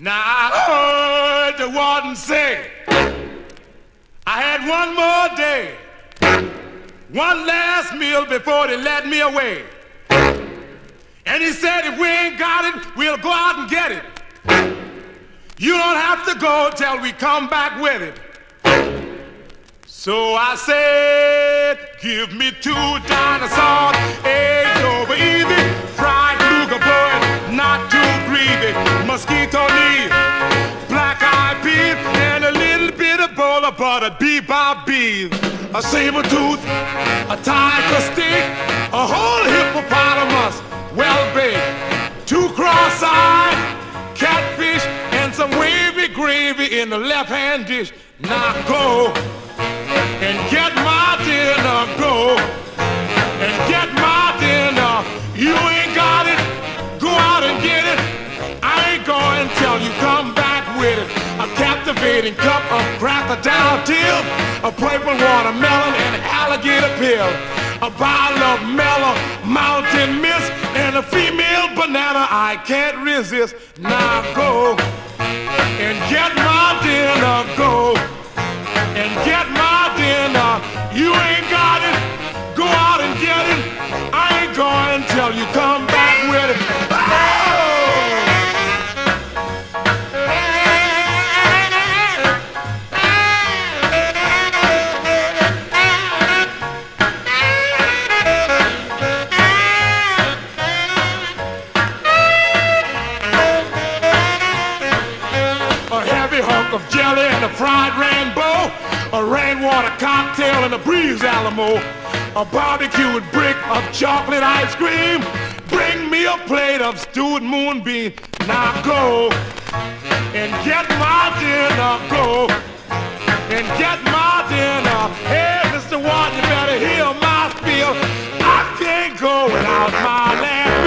Now I heard the warden say, I had one more day, one last meal before they let me away. And he said, if we ain't got it, we'll go out and get it. You don't have to go till we come back with it. So I said, give me two dinosaurs, eggs bowl butter, bee by a saber tooth, a tiger stick, a whole hippopotamus, well baked, two cross-eyed, catfish, and some wavy gravy in the left-hand dish. Now go and get my dinner, go and get my dinner. You ain't got it, go out and get it. I ain't going till you come back with it. A cup of crocodile tears, a purple watermelon and alligator peel, a bottle of mellow mountain mist, and a female banana I can't resist. Now go and get my dinner, go and get my dinner. You ain't got it, go out and get it. I ain't going till you of jelly and a fried rainbow, a rainwater cocktail and a breeze alamo, a barbecued brick of chocolate ice cream. Bring me a plate of stewed moonbeam. Now go and get my dinner. Go and get my dinner. Hey, Mr. Watt, you better hear my spiel. I can't go without my lamb.